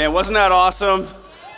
Man, wasn't that awesome?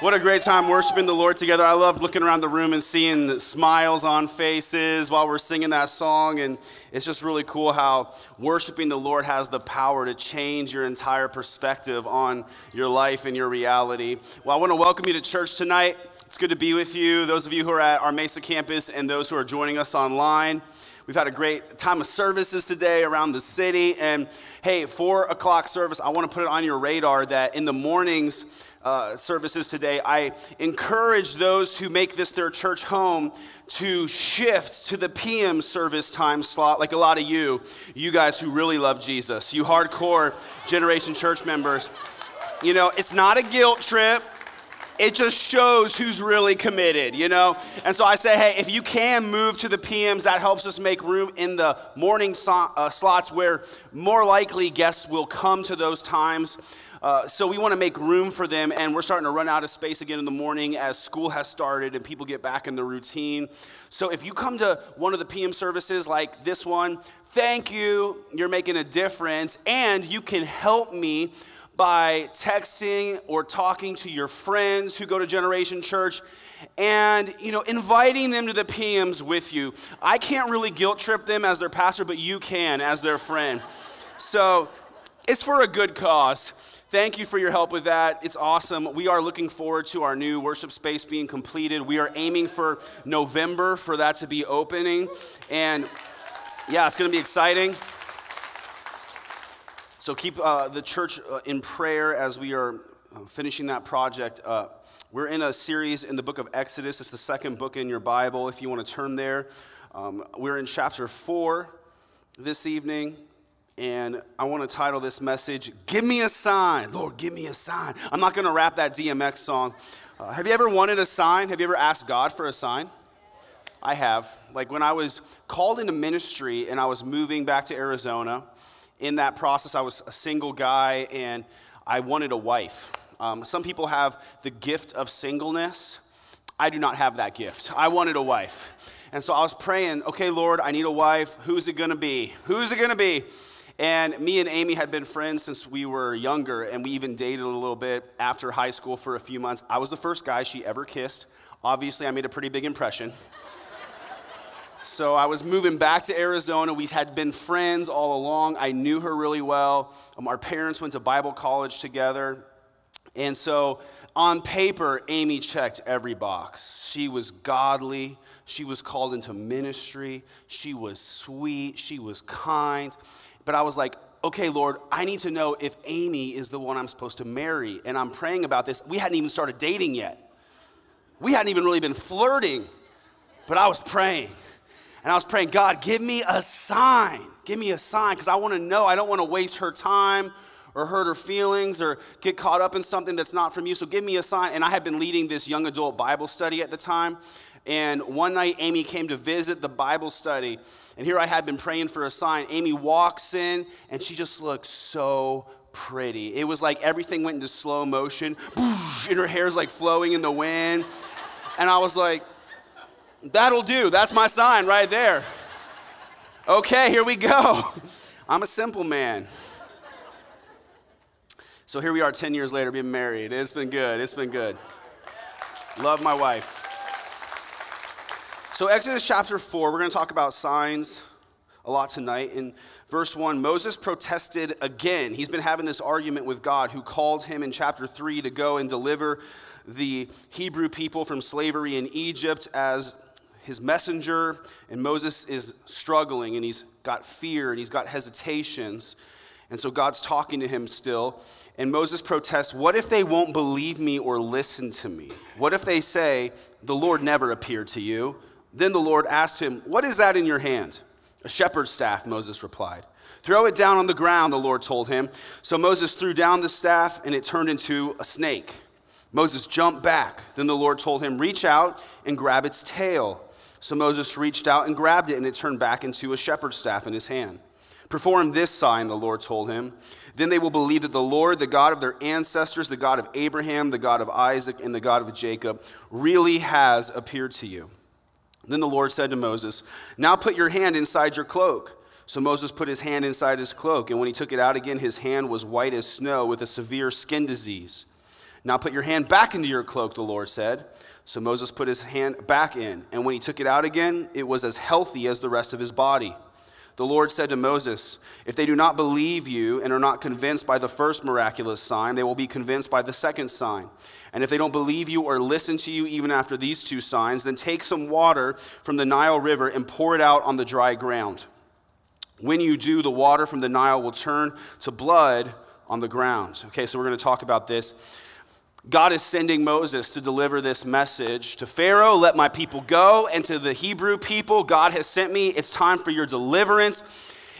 What a great time worshiping the Lord together. I love looking around the room and seeing the smiles on faces while we're singing that song. And it's just really cool how worshiping the Lord has the power to change your entire perspective on your life and your reality. Well, I want to welcome you to church tonight. It's good to be with you, those of you who are at our Mesa campus and those who are joining us online. We've had a great time of services today around the city. And hey, four o'clock service, I want to put it on your radar that in the mornings, uh, services today, I encourage those who make this their church home to shift to the PM service time slot, like a lot of you, you guys who really love Jesus, you hardcore Generation Church members. You know, it's not a guilt trip it just shows who's really committed, you know? And so I say, hey, if you can move to the PMs, that helps us make room in the morning so- uh, slots where more likely guests will come to those times. Uh, so we want to make room for them, and we're starting to run out of space again in the morning as school has started and people get back in the routine. So if you come to one of the PM services like this one, thank you. You're making a difference, and you can help me by texting or talking to your friends who go to Generation Church and you know inviting them to the PMs with you. I can't really guilt trip them as their pastor, but you can as their friend. So it's for a good cause. Thank you for your help with that. It's awesome. We are looking forward to our new worship space being completed. We are aiming for November for that to be opening. And yeah, it's going to be exciting. So keep uh, the church uh, in prayer as we are uh, finishing that project up. We're in a series in the book of Exodus. It's the second book in your Bible if you want to turn there. Um, we're in chapter 4 this evening, and I want to title this message, Give Me a Sign. Lord, give me a sign. I'm not going to rap that DMX song. Uh, have you ever wanted a sign? Have you ever asked God for a sign? I have. Like when I was called into ministry and I was moving back to Arizona, in that process, I was a single guy and I wanted a wife. Um, some people have the gift of singleness. I do not have that gift. I wanted a wife. And so I was praying, okay, Lord, I need a wife. Who's it gonna be? Who's it gonna be? And me and Amy had been friends since we were younger, and we even dated a little bit after high school for a few months. I was the first guy she ever kissed. Obviously, I made a pretty big impression. So I was moving back to Arizona. We had been friends all along. I knew her really well. Um, our parents went to Bible college together. And so on paper, Amy checked every box. She was godly. She was called into ministry. She was sweet. She was kind. But I was like, okay, Lord, I need to know if Amy is the one I'm supposed to marry. And I'm praying about this. We hadn't even started dating yet. We hadn't even really been flirting, but I was praying. And I was praying, God, give me a sign. Give me a sign because I want to know. I don't want to waste her time or hurt her feelings or get caught up in something that's not from you. So give me a sign. And I had been leading this young adult Bible study at the time. And one night, Amy came to visit the Bible study. And here I had been praying for a sign. Amy walks in, and she just looks so pretty. It was like everything went into slow motion, and her hair's like flowing in the wind. And I was like, That'll do. That's my sign right there. Okay, here we go. I'm a simple man. So here we are 10 years later being married. It's been good. It's been good. Love my wife. So, Exodus chapter 4, we're going to talk about signs a lot tonight. In verse 1, Moses protested again. He's been having this argument with God, who called him in chapter 3 to go and deliver the Hebrew people from slavery in Egypt as his messenger, and Moses is struggling and he's got fear and he's got hesitations. And so God's talking to him still. And Moses protests, What if they won't believe me or listen to me? What if they say, The Lord never appeared to you? Then the Lord asked him, What is that in your hand? A shepherd's staff, Moses replied. Throw it down on the ground, the Lord told him. So Moses threw down the staff, and it turned into a snake. Moses jumped back. Then the Lord told him, Reach out and grab its tail. So Moses reached out and grabbed it, and it turned back into a shepherd's staff in his hand. Perform this sign, the Lord told him. Then they will believe that the Lord, the God of their ancestors, the God of Abraham, the God of Isaac, and the God of Jacob, really has appeared to you. Then the Lord said to Moses, Now put your hand inside your cloak. So Moses put his hand inside his cloak, and when he took it out again, his hand was white as snow with a severe skin disease. Now put your hand back into your cloak, the Lord said. So Moses put his hand back in, and when he took it out again, it was as healthy as the rest of his body. The Lord said to Moses, If they do not believe you and are not convinced by the first miraculous sign, they will be convinced by the second sign. And if they don't believe you or listen to you even after these two signs, then take some water from the Nile River and pour it out on the dry ground. When you do, the water from the Nile will turn to blood on the ground. Okay, so we're going to talk about this. God is sending Moses to deliver this message to Pharaoh, let my people go, and to the Hebrew people, God has sent me. It's time for your deliverance.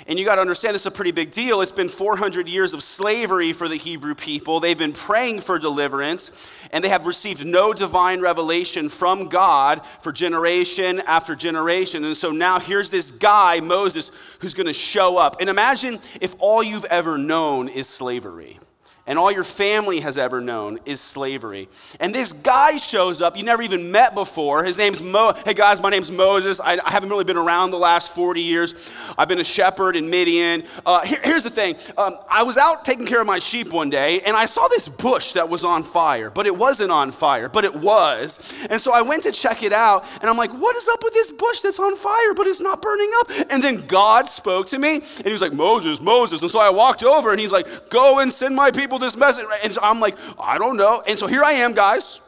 And you got to understand this is a pretty big deal. It's been 400 years of slavery for the Hebrew people. They've been praying for deliverance, and they have received no divine revelation from God for generation after generation. And so now here's this guy, Moses, who's going to show up. And imagine if all you've ever known is slavery and all your family has ever known is slavery. And this guy shows up you never even met before. His name's Mo. Hey guys, my name's Moses. I, I haven't really been around the last 40 years. I've been a shepherd in Midian. Uh, here, here's the thing um, I was out taking care of my sheep one day, and I saw this bush that was on fire, but it wasn't on fire, but it was. And so I went to check it out, and I'm like, what is up with this bush that's on fire, but it's not burning up? And then God spoke to me, and he was like, Moses, Moses. And so I walked over, and he's like, go and send my people people this message? And so I'm like, I don't know. And so here I am, guys.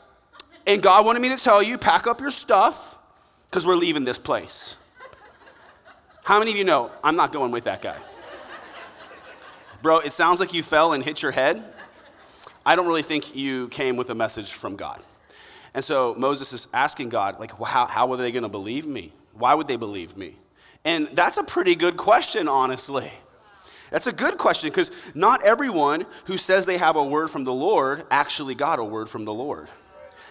And God wanted me to tell you, pack up your stuff because we're leaving this place. How many of you know I'm not going with that guy? Bro, it sounds like you fell and hit your head. I don't really think you came with a message from God. And so Moses is asking God, like, well, how, how are they going to believe me? Why would they believe me? And that's a pretty good question, honestly. That's a good question because not everyone who says they have a word from the Lord actually got a word from the Lord.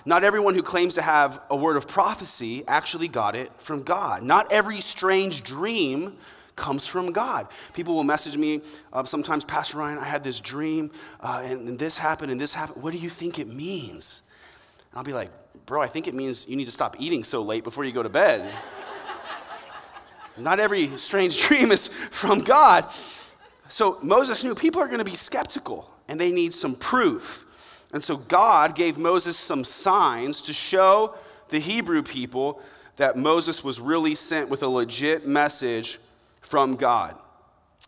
Not everyone who claims to have a word of prophecy actually got it from God. Not every strange dream comes from God. People will message me uh, sometimes, Pastor Ryan, I had this dream uh, and, and this happened and this happened. What do you think it means? And I'll be like, bro, I think it means you need to stop eating so late before you go to bed. Not every strange dream is from God. So Moses knew people are going to be skeptical and they need some proof. And so God gave Moses some signs to show the Hebrew people that Moses was really sent with a legit message from God.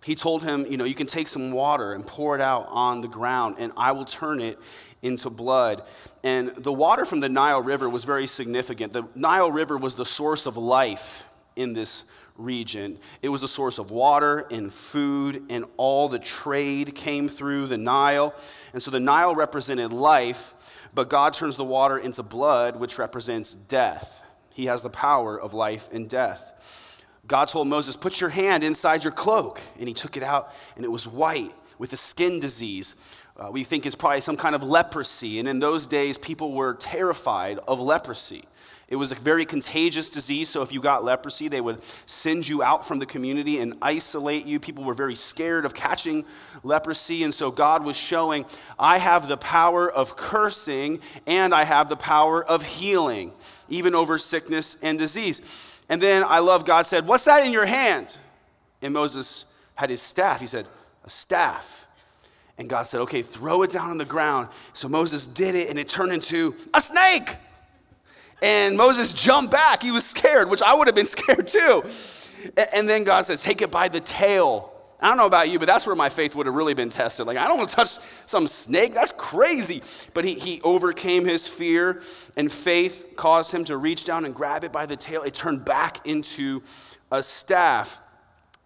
He told him, You know, you can take some water and pour it out on the ground, and I will turn it into blood. And the water from the Nile River was very significant. The Nile River was the source of life in this region. It was a source of water and food, and all the trade came through the Nile. And so the Nile represented life, but God turns the water into blood, which represents death. He has the power of life and death. God told Moses, Put your hand inside your cloak. And he took it out, and it was white with a skin disease. Uh, we think it's probably some kind of leprosy. And in those days, people were terrified of leprosy. It was a very contagious disease, so if you got leprosy, they would send you out from the community and isolate you. People were very scared of catching leprosy, and so God was showing, I have the power of cursing and I have the power of healing, even over sickness and disease. And then I love God said, What's that in your hand? And Moses had his staff. He said, A staff. And God said, Okay, throw it down on the ground. So Moses did it, and it turned into a snake. And Moses jumped back. He was scared, which I would have been scared too. And then God says, Take it by the tail. I don't know about you, but that's where my faith would have really been tested. Like, I don't want to touch some snake. That's crazy. But he, he overcame his fear, and faith caused him to reach down and grab it by the tail. It turned back into a staff.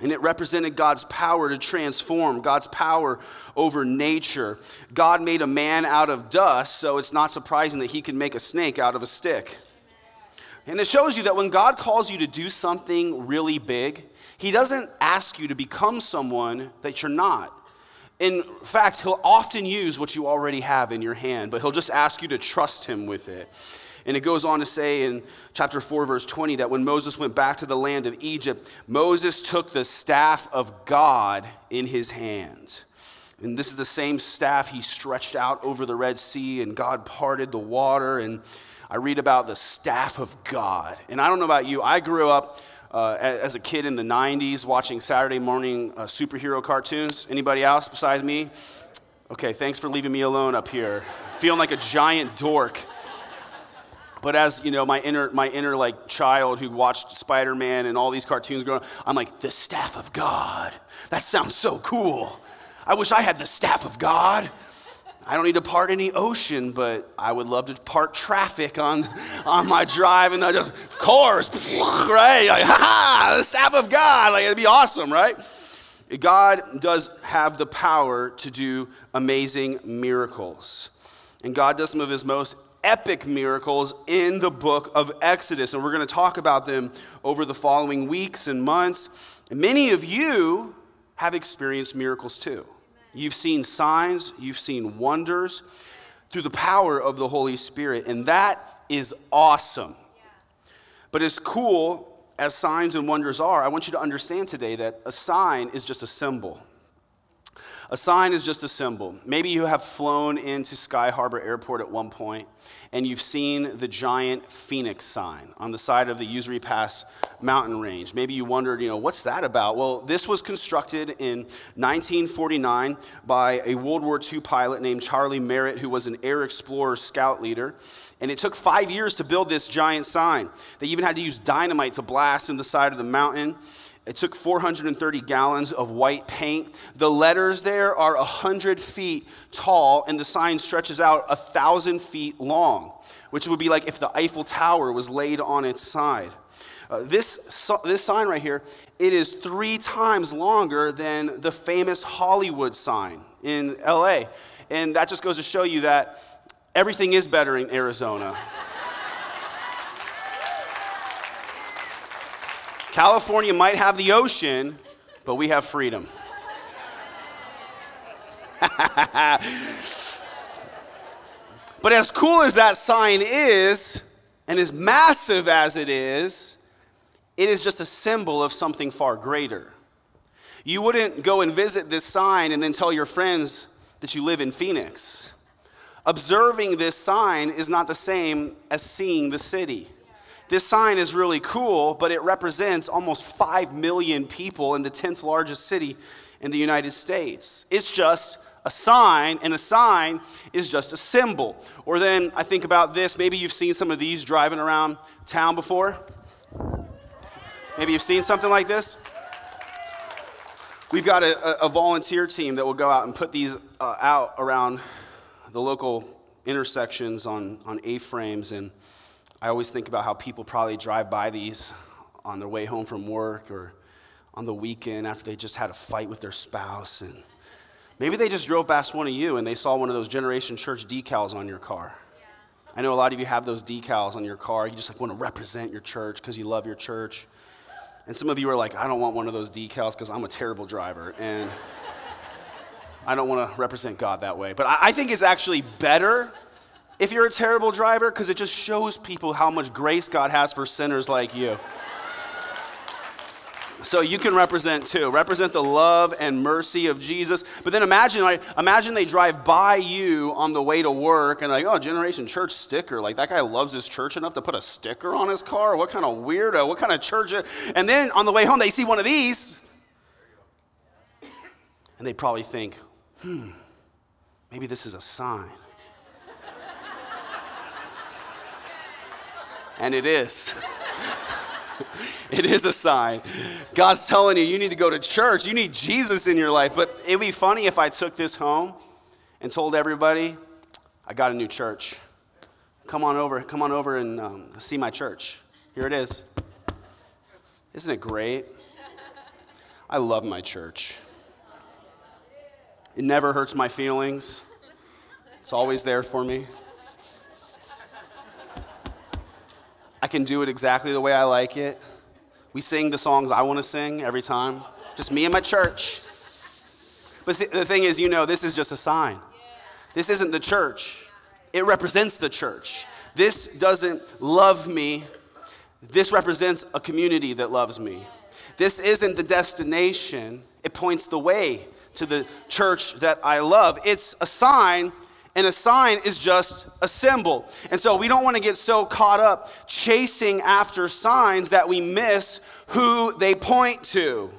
And it represented God's power to transform, God's power over nature. God made a man out of dust, so it's not surprising that he can make a snake out of a stick. And it shows you that when God calls you to do something really big, he doesn't ask you to become someone that you're not. In fact, he'll often use what you already have in your hand, but he'll just ask you to trust him with it. And it goes on to say in chapter 4, verse 20, that when Moses went back to the land of Egypt, Moses took the staff of God in his hand. And this is the same staff he stretched out over the Red Sea, and God parted the water. And I read about the staff of God. And I don't know about you, I grew up uh, as a kid in the 90s watching Saturday morning uh, superhero cartoons. Anybody else besides me? Okay, thanks for leaving me alone up here. Feeling like a giant dork. But as you know, my inner, my inner like child who watched Spider-Man and all these cartoons growing up, I'm like, the staff of God. That sounds so cool. I wish I had the staff of God. I don't need to part any ocean, but I would love to part traffic on, on my drive and I just cars, right? Like, ha ha, the staff of God. Like, it'd be awesome, right? God does have the power to do amazing miracles. And God does some of his most epic miracles in the book of Exodus. And we're going to talk about them over the following weeks and months. And many of you have experienced miracles too. You've seen signs, you've seen wonders through the power of the Holy Spirit, and that is awesome. But as cool as signs and wonders are, I want you to understand today that a sign is just a symbol. A sign is just a symbol. Maybe you have flown into Sky Harbor Airport at one point and you've seen the giant phoenix sign on the side of the Usery Pass mountain range. Maybe you wondered, you know, what's that about? Well, this was constructed in 1949 by a World War II pilot named Charlie Merritt, who was an Air Explorer scout leader. And it took five years to build this giant sign. They even had to use dynamite to blast in the side of the mountain. It took 430 gallons of white paint. The letters there are 100 feet tall, and the sign stretches out 1,000 feet long, which would be like if the Eiffel Tower was laid on its side. Uh, this, this sign right here, it is three times longer than the famous Hollywood sign in LA. And that just goes to show you that everything is better in Arizona. California might have the ocean, but we have freedom. but as cool as that sign is, and as massive as it is, it is just a symbol of something far greater. You wouldn't go and visit this sign and then tell your friends that you live in Phoenix. Observing this sign is not the same as seeing the city. This sign is really cool, but it represents almost 5 million people in the 10th largest city in the United States. It's just a sign, and a sign is just a symbol. Or then I think about this maybe you've seen some of these driving around town before. Maybe you've seen something like this. We've got a, a volunteer team that will go out and put these uh, out around the local intersections on, on A frames and I always think about how people probably drive by these on their way home from work or on the weekend after they just had a fight with their spouse. And maybe they just drove past one of you and they saw one of those Generation Church decals on your car. I know a lot of you have those decals on your car. You just like want to represent your church because you love your church. And some of you are like, I don't want one of those decals because I'm a terrible driver. And I don't want to represent God that way. But I, I think it's actually better if you're a terrible driver because it just shows people how much grace God has for sinners like you. So you can represent too. Represent the love and mercy of Jesus. But then imagine, like, imagine they drive by you on the way to work and like, oh, Generation Church sticker. Like that guy loves his church enough to put a sticker on his car. What kind of weirdo? What kind of church? And then on the way home, they see one of these, and they probably think, hmm, maybe this is a sign. And it is. it is a sign. God's telling you, you need to go to church. You need Jesus in your life. But it'd be funny if I took this home and told everybody, I got a new church. Come on over, come on over and um, see my church. Here it is. Isn't it great? I love my church. It never hurts my feelings. It's always there for me. I can do it exactly the way I like it. We sing the songs I want to sing every time, just me and my church. But see, the thing is, you know, this is just a sign. This isn't the church, it represents the church. This doesn't love me, this represents a community that loves me. This isn't the destination, it points the way to the church that I love. It's a sign and a sign is just a symbol. And so we don't want to get so caught up chasing after signs that we miss who they point to.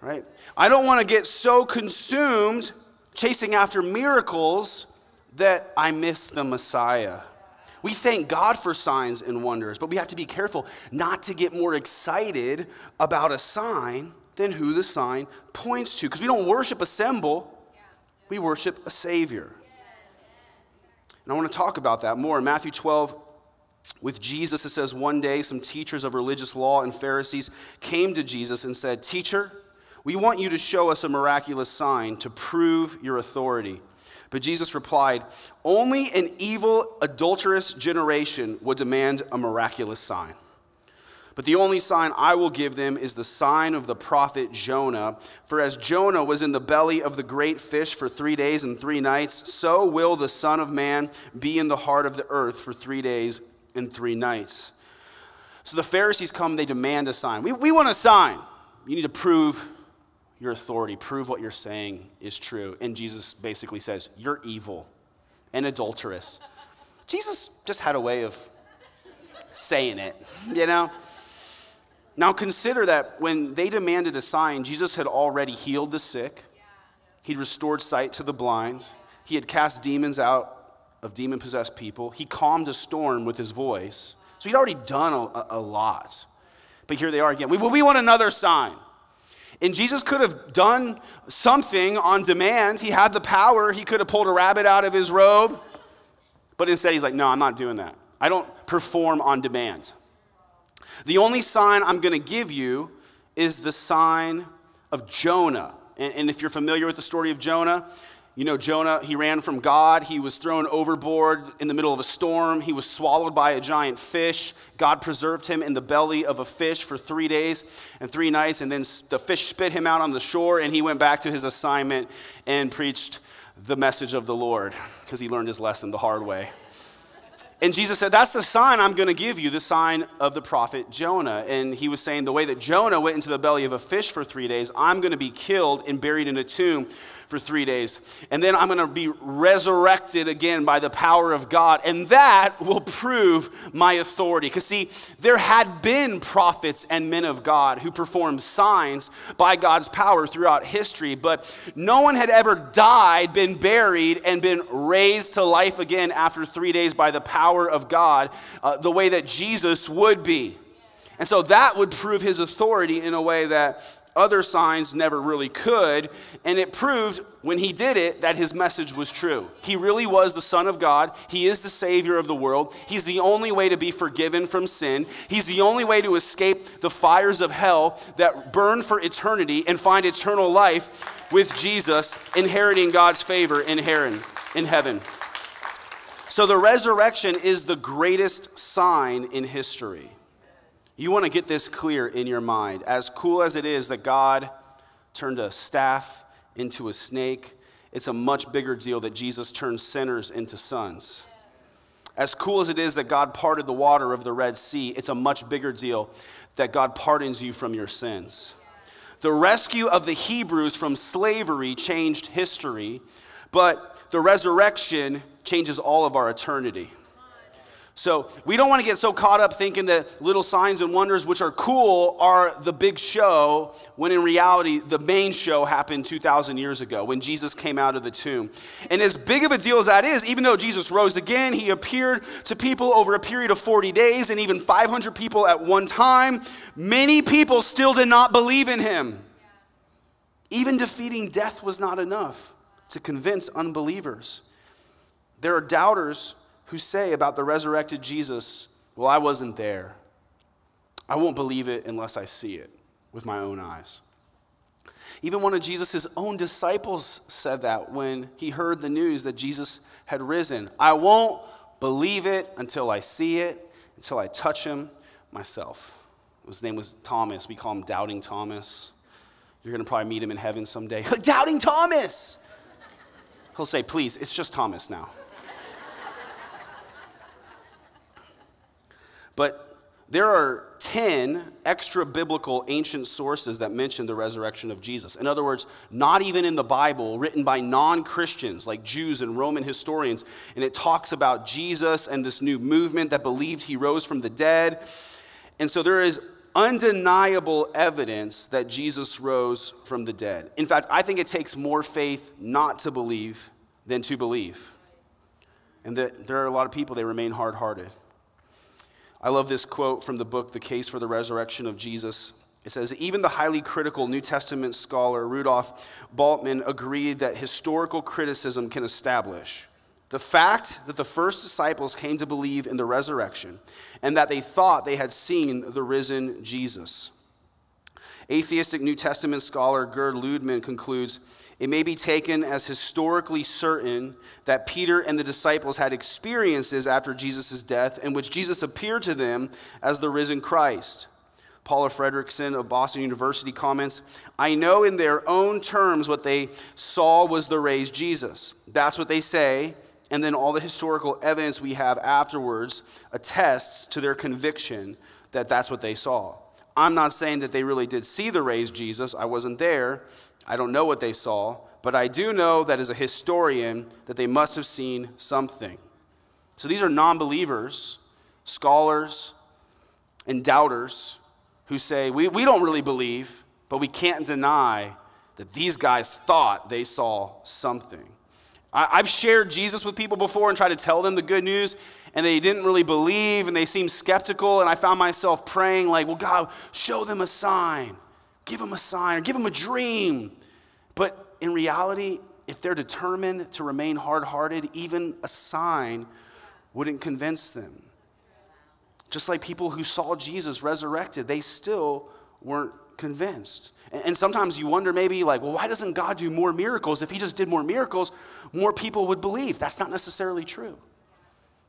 Right? I don't want to get so consumed chasing after miracles that I miss the Messiah. We thank God for signs and wonders, but we have to be careful not to get more excited about a sign than who the sign points to. Because we don't worship a symbol, we worship a Savior. And I want to talk about that more. In Matthew 12, with Jesus, it says, One day some teachers of religious law and Pharisees came to Jesus and said, Teacher, we want you to show us a miraculous sign to prove your authority. But Jesus replied, Only an evil, adulterous generation would demand a miraculous sign. But the only sign I will give them is the sign of the prophet Jonah. For as Jonah was in the belly of the great fish for three days and three nights, so will the Son of Man be in the heart of the earth for three days and three nights. So the Pharisees come, they demand a sign. We, we want a sign. You need to prove your authority, prove what you're saying is true. And Jesus basically says, You're evil and adulterous. Jesus just had a way of saying it, you know? Now consider that when they demanded a sign, Jesus had already healed the sick, he'd restored sight to the blind, he had cast demons out of demon possessed people, he calmed a storm with his voice. So he'd already done a, a lot. But here they are again. We, we want another sign. And Jesus could have done something on demand. He had the power. He could have pulled a rabbit out of his robe. But instead, he's like, no, I'm not doing that. I don't perform on demand. The only sign I'm going to give you is the sign of Jonah. And, and, if you're familiar with the story of Jonah, you know, Jonah, he ran from God. He was thrown overboard in the middle of a storm. He was swallowed by a giant fish. God preserved him in the belly of a fish for three days and three nights. And then the fish spit him out on the shore, and he went back to his assignment and preached the message of the Lord because he learned his lesson the hard way. And Jesus said, That's the sign I'm going to give you, the sign of the prophet Jonah. And he was saying, The way that Jonah went into the belly of a fish for three days, I'm going to be killed and buried in a tomb for three days. And then I'm going to be resurrected again by the power of God. And that will prove my authority. Because, see, there had been prophets and men of God who performed signs by God's power throughout history, but no one had ever died, been buried, and been raised to life again after three days by the power of God uh, the way that Jesus would be. And so that would prove his authority in a way that other signs never really could. And it proved when he did it that his message was true. He really was the Son of God. He is the Savior of the world. He's the only way to be forgiven from sin. He's the only way to escape the fires of hell that burn for eternity and find eternal life with Jesus, inheriting God's favor in heaven. So the resurrection is the greatest sign in history. You want to get this clear in your mind. As cool as it is that God turned a staff into a snake, it's a much bigger deal that Jesus turned sinners into sons. As cool as it is that God parted the water of the Red Sea, it's a much bigger deal that God pardons you from your sins. The rescue of the Hebrews from slavery changed history, but the resurrection changes all of our eternity. So we don't want to get so caught up thinking that little signs and wonders, which are cool, are the big show, when in reality, the main show happened 2,000 years ago when Jesus came out of the tomb. And as big of a deal as that is, even though Jesus rose again, he appeared to people over a period of 40 days and even 500 people at one time, many people still did not believe in him. Even defeating death was not enough to convince unbelievers. There are doubters who say about the resurrected Jesus, Well, I wasn't there. I won't believe it unless I see it with my own eyes. Even one of Jesus' own disciples said that when he heard the news that Jesus had risen. I won't believe it until I see it, until I touch him myself. His name was Thomas. We call him Doubting Thomas. You're going to probably meet him in heaven someday. Doubting Thomas! He'll say, Please, it's just Thomas now. But there are 10 extra biblical ancient sources that mention the resurrection of Jesus. In other words, not even in the Bible, written by non Christians like Jews and Roman historians. And it talks about Jesus and this new movement that believed he rose from the dead. And so there is undeniable evidence that Jesus rose from the dead. In fact, I think it takes more faith not to believe than to believe. And that there are a lot of people, they remain hard hearted. I love this quote from the book, The Case for the Resurrection of Jesus. It says, Even the highly critical New Testament scholar Rudolf Bultmann agreed that historical criticism can establish the fact that the first disciples came to believe in the resurrection and that they thought they had seen the risen Jesus. Atheistic New Testament scholar Gerd Ludemann concludes it may be taken as historically certain that Peter and the disciples had experiences after Jesus' death in which Jesus appeared to them as the risen Christ. Paula Fredriksen of Boston University comments I know in their own terms what they saw was the raised Jesus. That's what they say, and then all the historical evidence we have afterwards attests to their conviction that that's what they saw. I'm not saying that they really did see the raised Jesus. I wasn't there. I don't know what they saw, but I do know that as a historian that they must have seen something. So these are non-believers, scholars, and doubters who say, we, we don't really believe, but we can't deny that these guys thought they saw something. I've shared Jesus with people before and tried to tell them the good news, and they didn't really believe and they seemed skeptical. And I found myself praying, like, well, God, show them a sign, give them a sign, or give them a dream. But in reality, if they're determined to remain hard hearted, even a sign wouldn't convince them. Just like people who saw Jesus resurrected, they still weren't convinced. And sometimes you wonder maybe, like, well, why doesn't God do more miracles? If He just did more miracles, more people would believe. That's not necessarily true.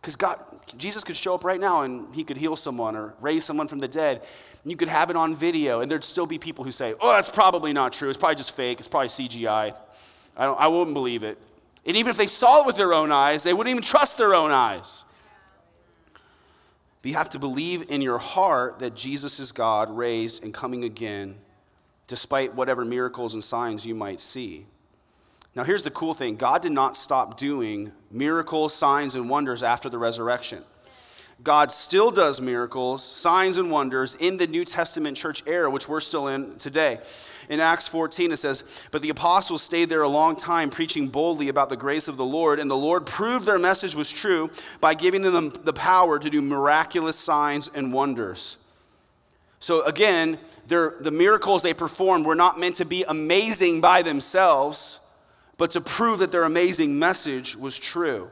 Because God, Jesus could show up right now and He could heal someone or raise someone from the dead. You could have it on video, and there'd still be people who say, oh, that's probably not true. It's probably just fake. It's probably CGI. I, don't, I wouldn't believe it. And even if they saw it with their own eyes, they wouldn't even trust their own eyes. But you have to believe in your heart that Jesus is God, raised and coming again despite whatever miracles and signs you might see. Now, here's the cool thing God did not stop doing miracles, signs, and wonders after the resurrection. God still does miracles, signs, and wonders in the New Testament church era, which we're still in today. In Acts 14, it says, But the apostles stayed there a long time, preaching boldly about the grace of the Lord, and the Lord proved their message was true by giving them the power to do miraculous signs and wonders. So again, the miracles they performed were not meant to be amazing by themselves, but to prove that their amazing message was true.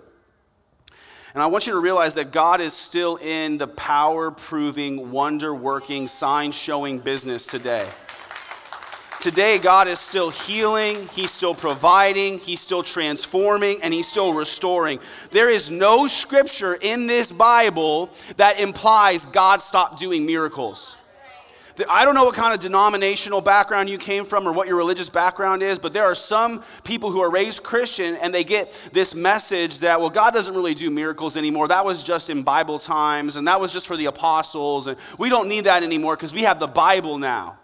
And I want you to realize that God is still in the power proving, wonder working, sign showing business today. Today, God is still healing, He's still providing, He's still transforming, and He's still restoring. There is no scripture in this Bible that implies God stopped doing miracles. I don't know what kind of denominational background you came from or what your religious background is, but there are some people who are raised Christian and they get this message that, well, God doesn't really do miracles anymore. That was just in Bible times and that was just for the apostles. And we don't need that anymore because we have the Bible now.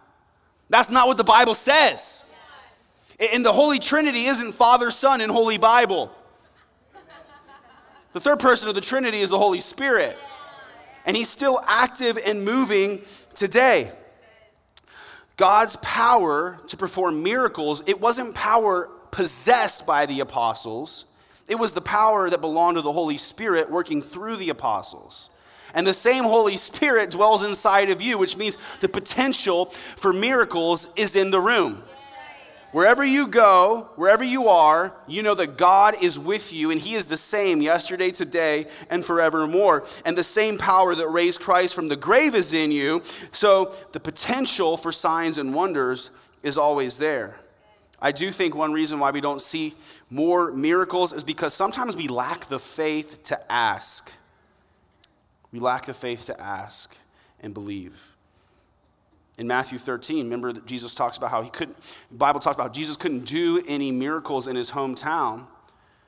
That's not what the Bible says. And the Holy Trinity isn't Father, Son, and Holy Bible. The third person of the Trinity is the Holy Spirit. And He's still active and moving today. God's power to perform miracles, it wasn't power possessed by the apostles, it was the power that belonged to the Holy Spirit working through the apostles. And the same Holy Spirit dwells inside of you, which means the potential for miracles is in the room. Wherever you go, wherever you are, you know that God is with you and He is the same yesterday, today, and forevermore. And the same power that raised Christ from the grave is in you. So the potential for signs and wonders is always there. I do think one reason why we don't see more miracles is because sometimes we lack the faith to ask. We lack the faith to ask and believe in Matthew 13, remember that Jesus talks about how he couldn't, the Bible talks about Jesus couldn't do any miracles in his hometown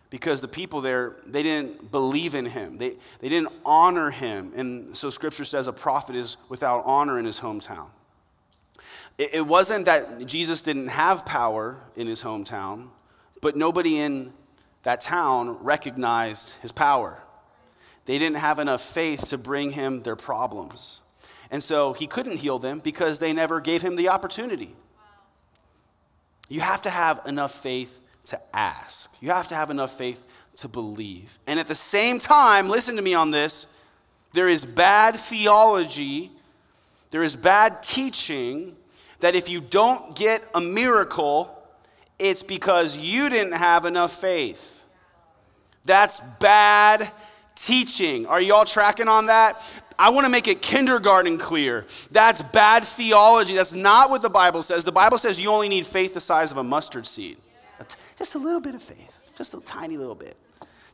because the people there, they didn't believe in him. They, they didn't honor him. And so scripture says a prophet is without honor in his hometown. It, it wasn't that Jesus didn't have power in his hometown, but nobody in that town recognized his power. They didn't have enough faith to bring him their problems. And so he couldn't heal them because they never gave him the opportunity. You have to have enough faith to ask, you have to have enough faith to believe. And at the same time, listen to me on this there is bad theology, there is bad teaching that if you don't get a miracle, it's because you didn't have enough faith. That's bad teaching. Are you all tracking on that? I want to make it kindergarten clear. That's bad theology. That's not what the Bible says. The Bible says you only need faith the size of a mustard seed. Just a little bit of faith, just a tiny little bit.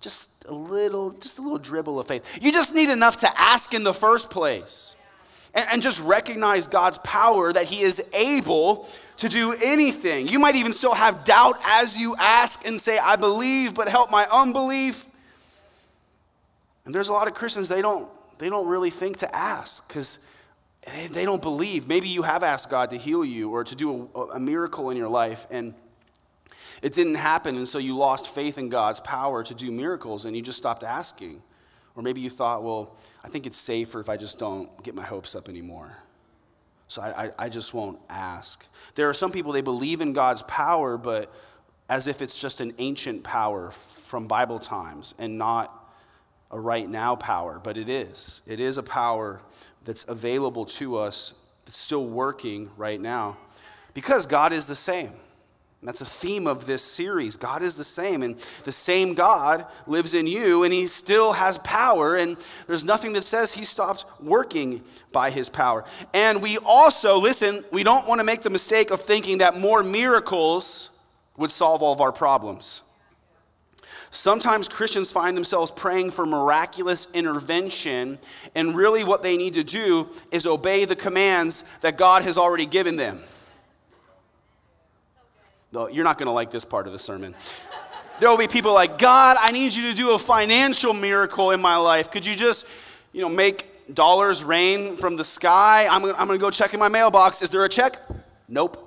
Just a little, just a little dribble of faith. You just need enough to ask in the first place. And, and just recognize God's power that He is able to do anything. You might even still have doubt as you ask and say, I believe, but help my unbelief. And there's a lot of Christians, they don't, they don't really think to ask because they don't believe. Maybe you have asked God to heal you or to do a, a miracle in your life, and it didn't happen, and so you lost faith in God's power to do miracles and you just stopped asking. Or maybe you thought, well, I think it's safer if I just don't get my hopes up anymore. So I, I, I just won't ask. There are some people, they believe in God's power, but as if it's just an ancient power from Bible times and not a right now power, but it is. It is a power that's available to us, that's still working right now, because God is the same. And That's a theme of this series. God is the same, and the same God lives in you, and He still has power, and there's nothing that says He stopped working by His power. And we also, listen, we don't want to make the mistake of thinking that more miracles would solve all of our problems. Sometimes Christians find themselves praying for miraculous intervention, and really what they need to do is obey the commands that God has already given them. Though you're not going to like this part of the sermon. There will be people like, God, I need you to do a financial miracle in my life. Could you just, you know, make dollars rain from the sky? I'm, I'm going to go check in my mailbox. Is there a check? Nope.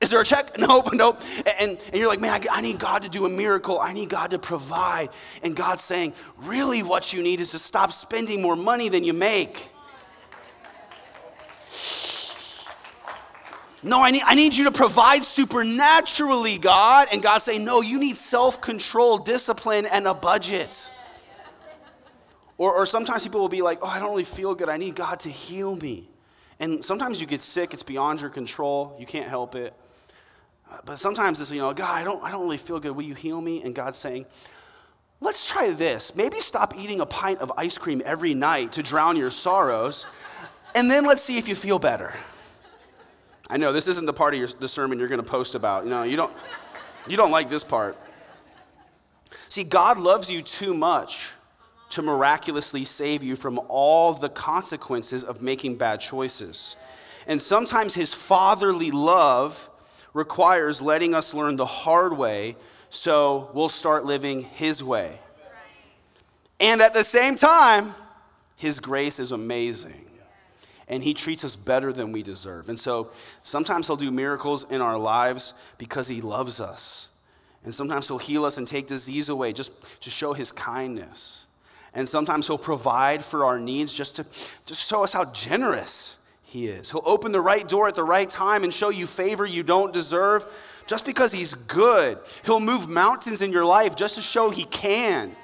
Is there a check? Nope, nope. And, and you're like, man, I, I need God to do a miracle. I need God to provide. And God's saying, really, what you need is to stop spending more money than you make. No, I need, I need you to provide supernaturally, God. And God saying, No, you need self control, discipline, and a budget. Or, or sometimes people will be like, Oh, I don't really feel good. I need God to heal me. And sometimes you get sick, it's beyond your control. You can't help it. But sometimes it's, you know, God, I don't, I don't really feel good. Will you heal me? And God's saying, Let's try this. Maybe stop eating a pint of ice cream every night to drown your sorrows. And then let's see if you feel better. I know this isn't the part of your, the sermon you're going to post about. You know, you don't, you don't like this part. See, God loves you too much to miraculously save you from all the consequences of making bad choices. And sometimes his fatherly love requires letting us learn the hard way so we'll start living his way. And at the same time, his grace is amazing and he treats us better than we deserve. And so sometimes he'll do miracles in our lives because he loves us. And sometimes he'll heal us and take disease away just to show his kindness. And sometimes he'll provide for our needs just to just show us how generous he is. He'll open the right door at the right time and show you favor you don't deserve just because he's good. He'll move mountains in your life just to show he can.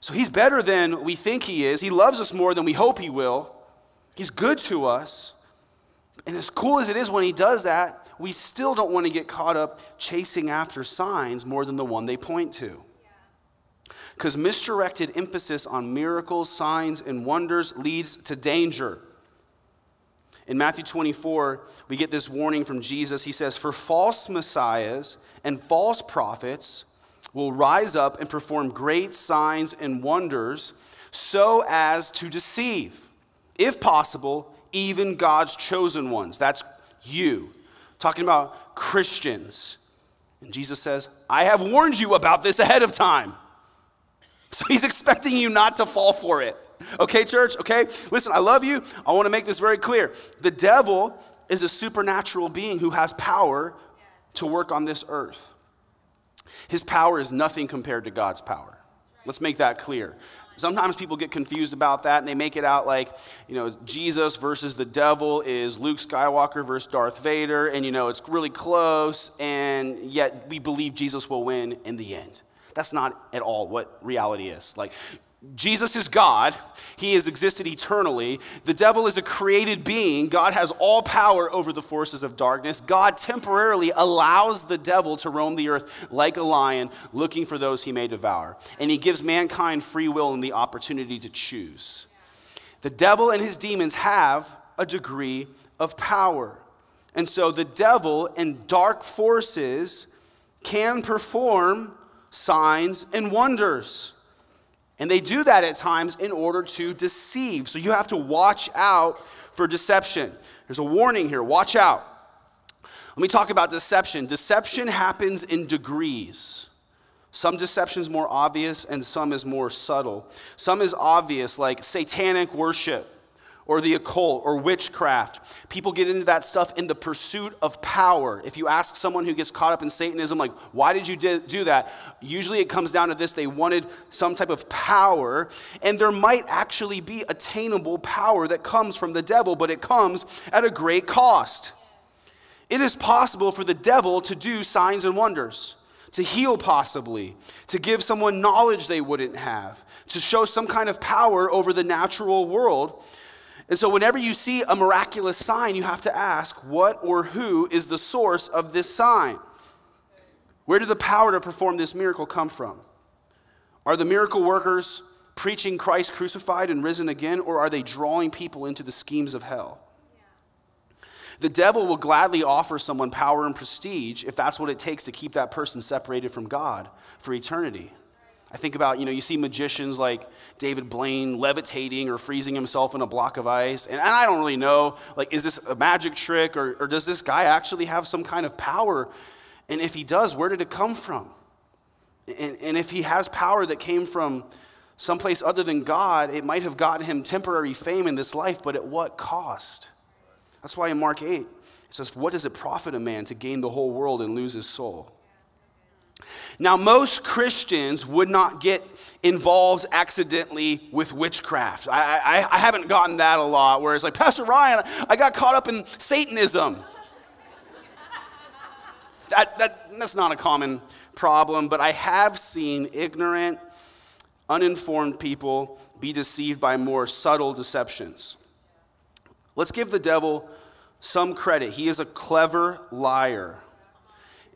So he's better than we think he is. He loves us more than we hope he will. He's good to us. And as cool as it is when he does that, we still don't want to get caught up chasing after signs more than the one they point to. Because misdirected emphasis on miracles, signs, and wonders leads to danger. In Matthew 24, we get this warning from Jesus. He says, For false messiahs and false prophets will rise up and perform great signs and wonders so as to deceive if possible, even God's chosen ones. That's you. Talking about Christians. And Jesus says, I have warned you about this ahead of time. So he's expecting you not to fall for it. Okay, church? Okay? Listen, I love you. I want to make this very clear. The devil is a supernatural being who has power to work on this earth. His power is nothing compared to God's power. Let's make that clear. Sometimes people get confused about that and they make it out like, you know, Jesus versus the devil is Luke Skywalker versus Darth Vader, and, you know, it's really close, and yet we believe Jesus will win in the end. That's not at all what reality is. Like, Jesus is God. He has existed eternally. The devil is a created being. God has all power over the forces of darkness. God temporarily allows the devil to roam the earth like a lion, looking for those he may devour. And he gives mankind free will and the opportunity to choose. The devil and his demons have a degree of power. And so the devil and dark forces can perform signs and wonders. And they do that at times in order to deceive. So you have to watch out for deception. There's a warning here watch out. Let me talk about deception. Deception happens in degrees. Some deception is more obvious and some is more subtle. Some is obvious, like satanic worship or the occult or witchcraft. People get into that stuff in the pursuit of power. If you ask someone who gets caught up in Satanism, like, why did you do that? Usually it comes down to this they wanted some type of power, and there might actually be attainable power that comes from the devil, but it comes at a great cost. It is possible for the devil to do signs and wonders. To heal, possibly, to give someone knowledge they wouldn't have, to show some kind of power over the natural world. And so, whenever you see a miraculous sign, you have to ask what or who is the source of this sign? Where did the power to perform this miracle come from? Are the miracle workers preaching Christ crucified and risen again, or are they drawing people into the schemes of hell? The devil will gladly offer someone power and prestige if that's what it takes to keep that person separated from God for eternity. I think about, you know, you see magicians like David Blaine levitating or freezing himself in a block of ice. And I don't really know, like, is this a magic trick or, or does this guy actually have some kind of power? And if he does, where did it come from? And, and if he has power that came from someplace other than God, it might have gotten him temporary fame in this life, but at what cost? That's why in Mark 8, it says, What does it profit a man to gain the whole world and lose his soul? Now, most Christians would not get involved accidentally with witchcraft. I, I, I, haven't gotten that a lot, where it's like, Pastor Ryan, I got caught up in Satanism. that, that, that's not a common problem, but I have seen ignorant, uninformed people be deceived by more subtle deceptions. Let's give the devil some credit. He is a clever liar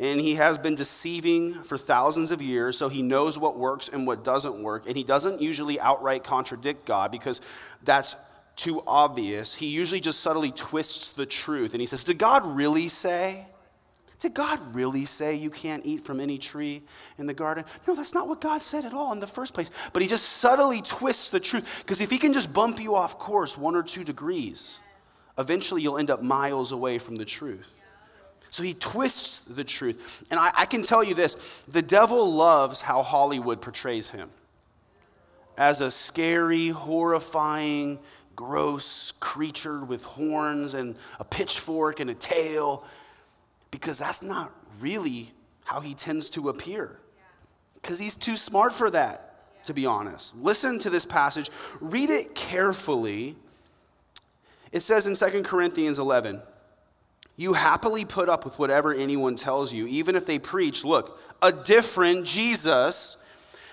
and he has been deceiving for thousands of years, so he knows what works and what doesn't work. And he doesn't usually outright contradict God because that's too obvious. He usually just subtly twists the truth and he says, Did God really say? Did God really say you can't eat from any tree in the garden? No, that's not what God said at all in the first place. But he just subtly twists the truth because if he can just bump you off course one or two degrees, eventually you'll end up miles away from the truth. So he twists the truth. And I, I, can tell you this the devil loves how Hollywood portrays him as a scary, horrifying, gross creature with horns and a pitchfork and a tail, because that's not really how he tends to appear. Because he's too smart for that, to be honest. Listen to this passage, read it carefully. It says in 2 Corinthians 11, you happily put up with whatever anyone tells you, even if they preach, look, a different Jesus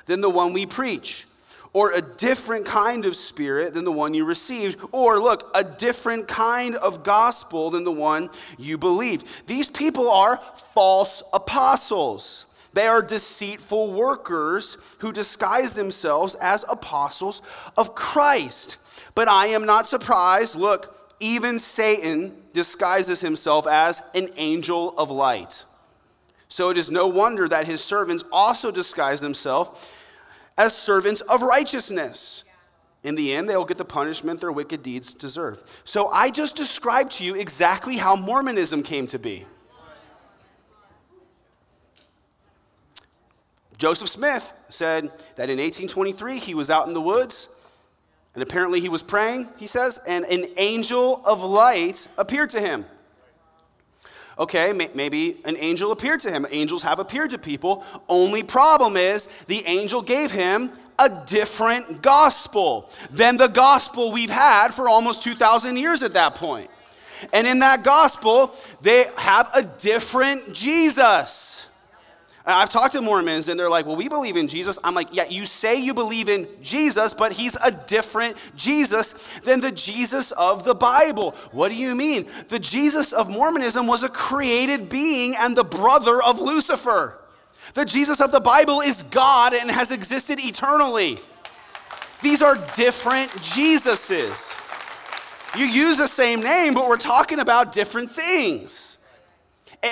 than the one we preach, or a different kind of spirit than the one you received, or look, a different kind of gospel than the one you believed. These people are false apostles. They are deceitful workers who disguise themselves as apostles of Christ. But I am not surprised. Look, even Satan disguises himself as an angel of light. So it is no wonder that his servants also disguise themselves as servants of righteousness. In the end, they'll get the punishment their wicked deeds deserve. So I just described to you exactly how Mormonism came to be. Joseph Smith said that in 1823 he was out in the woods and apparently he was praying, he says, and an angel of light appeared to him. Okay, maybe an angel appeared to him. Angels have appeared to people. Only problem is the angel gave him a different gospel than the gospel we've had for almost 2,000 years at that point. And in that gospel, they have a different Jesus. I've talked to Mormons and they're like, well, we believe in Jesus. I'm like, yeah, you say you believe in Jesus, but he's a different Jesus than the Jesus of the Bible. What do you mean? The Jesus of Mormonism was a created being and the brother of Lucifer. The Jesus of the Bible is God and has existed eternally. These are different Jesuses. You use the same name, but we're talking about different things.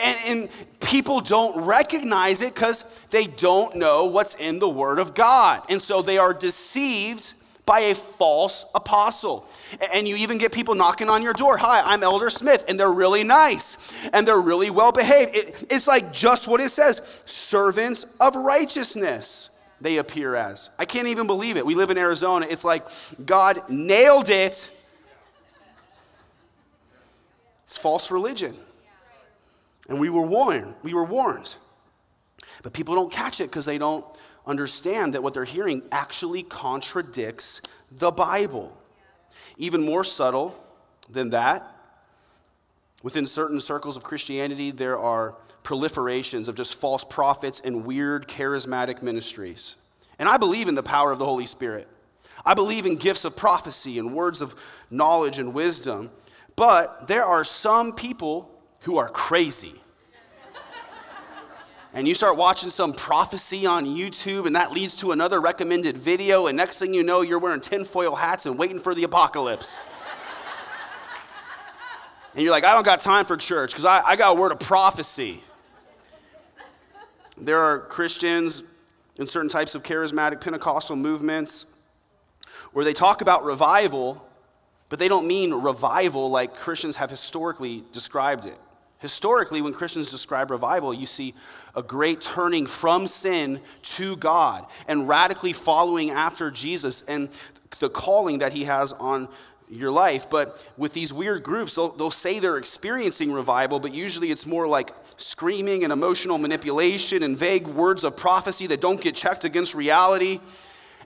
And, and people don't recognize it because they don't know what's in the Word of God. And so they are deceived by a false apostle. And you even get people knocking on your door. Hi, I'm Elder Smith. And they're really nice and they're really well behaved. It, it's like just what it says servants of righteousness they appear as. I can't even believe it. We live in Arizona. It's like God nailed it. It's false religion. And we were warned. We were warned. But people don't catch it because they don't understand that what they're hearing actually contradicts the Bible. Even more subtle than that, within certain circles of Christianity, there are proliferations of just false prophets and weird charismatic ministries. And I believe in the power of the Holy Spirit. I believe in gifts of prophecy and words of knowledge and wisdom. But there are some people who are crazy. and you start watching some prophecy on YouTube, and that leads to another recommended video, and next thing you know, you're wearing tinfoil hats and waiting for the apocalypse. and you're like, I don't got time for church because I, I got a word of prophecy. There are Christians in certain types of charismatic Pentecostal movements where they talk about revival, but they don't mean revival like Christians have historically described it. Historically, when Christians describe revival, you see a great turning from sin to God and radically following after Jesus and the calling that he has on your life. But with these weird groups, they'll, they'll say they're experiencing revival, but usually it's more like screaming and emotional manipulation and vague words of prophecy that don't get checked against reality.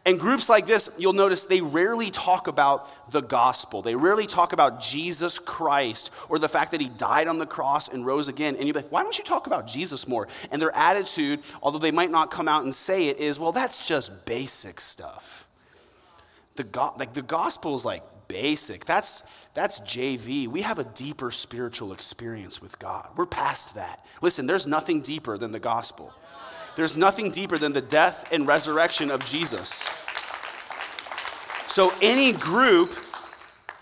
And groups like this, you'll notice they rarely talk about the gospel. They rarely talk about Jesus Christ or the fact that he died on the cross and rose again. And you're like, why don't you talk about Jesus more? And their attitude, although they might not come out and say it, is, well, that's just basic stuff. The, go- like, the gospel is like basic. That's, that's JV. We have a deeper spiritual experience with God. We're past that. Listen, there's nothing deeper than the gospel. There's nothing deeper than the death and resurrection of Jesus. So, any group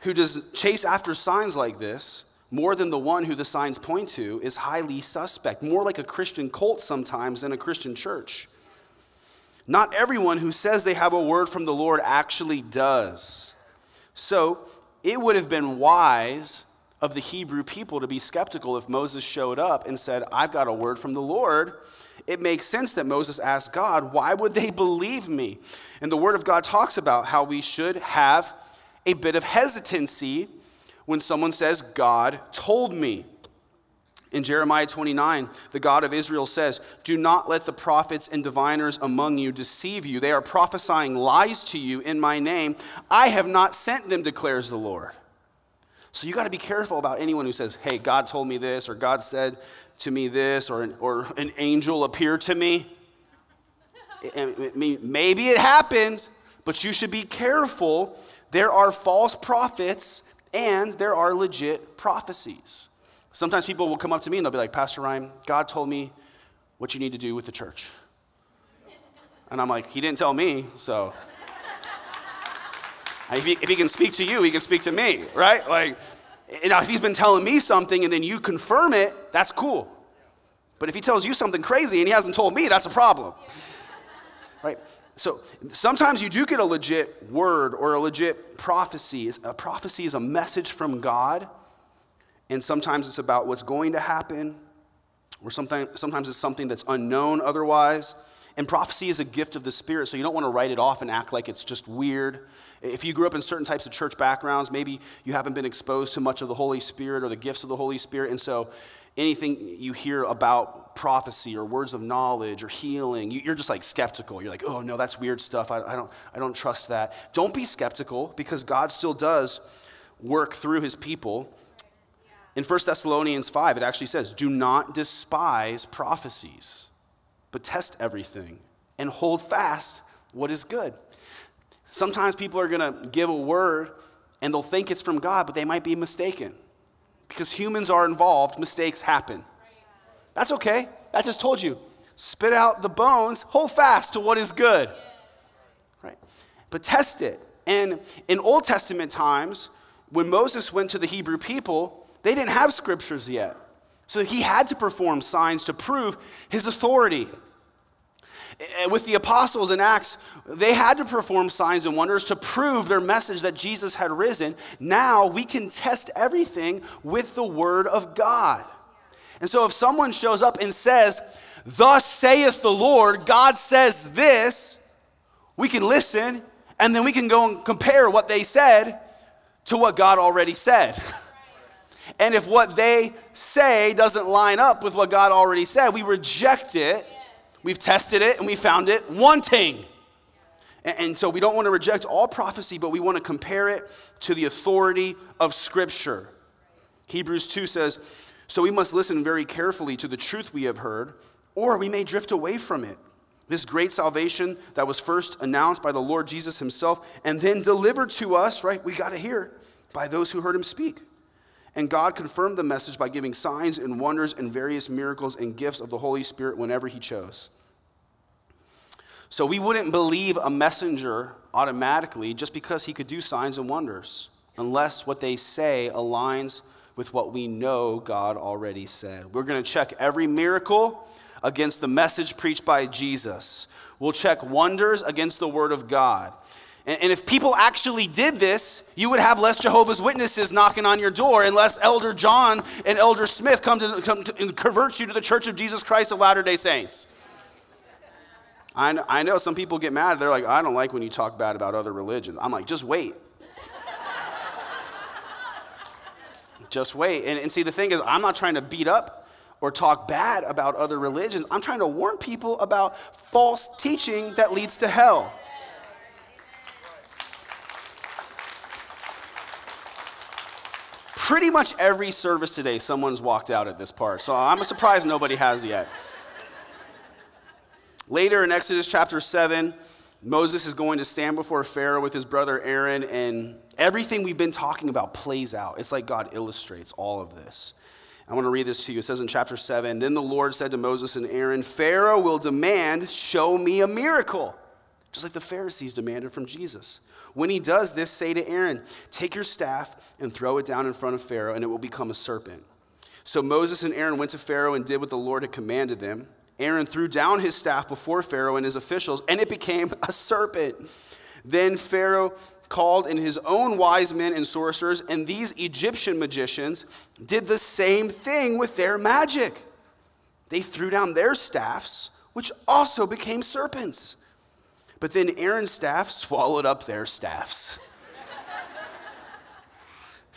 who does chase after signs like this, more than the one who the signs point to, is highly suspect, more like a Christian cult sometimes than a Christian church. Not everyone who says they have a word from the Lord actually does. So, it would have been wise of the Hebrew people to be skeptical if Moses showed up and said, I've got a word from the Lord it makes sense that Moses asked God, Why would they believe me? And the Word of God talks about how we should have a bit of hesitancy when someone says, God told me. In Jeremiah 29, the God of Israel says, Do not let the prophets and diviners among you deceive you. They are prophesying lies to you in my name. I have not sent them, declares the Lord. So you got to be careful about anyone who says, Hey, God told me this, or God said to me this, or an, or an angel appear to me. I mean, Maybe it happens, but you should be careful. There are false prophets and there are legit prophecies. Sometimes people will come up to me and they'll be like, Pastor Ryan, God told me what you need to do with the church. And I'm like, He didn't tell me, so. if, he, if he can speak to you, he can speak to me, right? Like, now, if he's been telling me something and then you confirm it, that's cool. But if he tells you something crazy and he hasn't told me, that's a problem. right? So sometimes you do get a legit word or a legit prophecy. A prophecy is a message from God, and sometimes it's about what's going to happen, or sometimes, sometimes it's something that's unknown otherwise. And prophecy is a gift of the Spirit, so you don't want to write it off and act like it's just weird. If you grew up in certain types of church backgrounds, maybe you haven't been exposed to much of the Holy Spirit or the gifts of the Holy Spirit, and so anything you hear about prophecy or words of knowledge or healing, you're just like skeptical. You're like, oh no, that's weird stuff. I, I, don't, I don't trust that. Don't be skeptical because God still does work through his people. In 1 Thessalonians 5, it actually says, do not despise prophecies, but test everything and hold fast what is good. Sometimes people are going to give a word and they'll think it's from God, but they might be mistaken. Because humans are involved, mistakes happen. That's okay. I just told you. Spit out the bones, hold fast to what is good. Right? But test it. And in Old Testament times, when Moses went to the Hebrew people, they didn't have scriptures yet. So he had to perform signs to prove his authority. Eh, with the apostles in Acts, they had to perform signs and wonders to prove their message that Jesus had risen. Now we can test everything with the word of God. And so if someone shows up and says, Thus saith the Lord, God says this, we can listen and then we can go and compare what they said to what God already said. And if what they say doesn't line up with what God already said, we reject it We've tested it and we found it wanting. And, so we don't want to reject all prophecy, but we want to compare it to the authority of Scripture. Hebrews 2 says, So we must listen very carefully to the truth we have heard, or we may drift away from it. This great salvation that was first announced by the Lord Jesus himself and then delivered to us, right? We got to hear by those who heard him speak. And God confirmed the message by giving signs and wonders and various miracles and gifts of the Holy Spirit whenever He chose. So we wouldn't believe a messenger automatically just because he could do signs and wonders, unless what they say aligns with what we know God already said. We're going to check every miracle against the message preached by Jesus. We'll check wonders against the Word of God. And, if people actually did this, you would have less Jehovah's Witnesses knocking on your door, unless Elder John and Elder Smith come to, come to convert you to the Church of Jesus Christ of Latter day Saints. I know, I know some people get mad. They're like, I don't like when you talk bad about other religions. I'm like, just wait. just wait. And, and see, the thing is, I'm not trying to beat up or talk bad about other religions. I'm trying to warn people about false teaching that leads to hell. Pretty much every service today, someone's walked out at this part. So I'm surprised nobody has yet. Later in Exodus chapter 7, Moses is going to stand before Pharaoh with his brother Aaron, and everything we've been talking about plays out. It's like God illustrates all of this. I want to read this to you. It says in chapter 7 Then the Lord said to Moses and Aaron, Pharaoh will demand, Show me a miracle, just like the Pharisees demanded from Jesus. When he does this, say to Aaron, Take your staff and throw it down in front of Pharaoh, and it will become a serpent. So Moses and Aaron went to Pharaoh and did what the Lord had commanded them. Aaron threw down his staff before Pharaoh and his officials, and it became a serpent. Then Pharaoh called in his own wise men and sorcerers, and these Egyptian magicians did the same thing with their magic. They threw down their staffs, which also became serpents. But then Aaron's staff swallowed up their staffs.